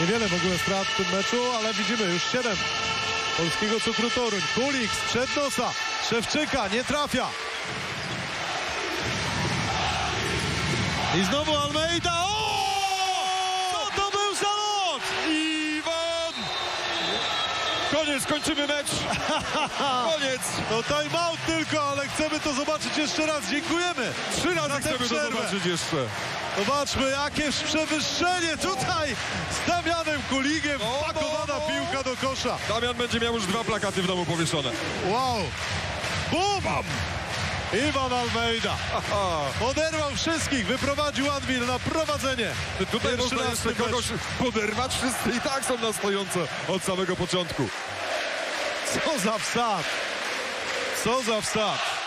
Niewiele w ogóle strat w tym meczu, ale widzimy już 7 polskiego cukru Toruń. Kulik sprzed nosa. Szewczyka nie trafia. I znowu Almeida. O! Co to był za lot? Iwan! Koniec, kończymy mecz. Koniec. To timeout tylko, ale chcemy to zobaczyć jeszcze raz. Dziękujemy. Trzy razy chcemy to przerwę. zobaczyć jeszcze. Zobaczmy, jakie przewyższenie tutaj Damianem Kuligiem. O. piłka do kosza. Damian będzie miał już dwa plakaty w domu powieszone. Wow! Bum! Iwan Almeida Aha. poderwał wszystkich, wyprowadził Anwil na prowadzenie. Tutaj Pierwszy można jeszcze kogoś poderwać? Wszyscy i tak są na stojąco od samego początku. Co za wsad! Co za wsad!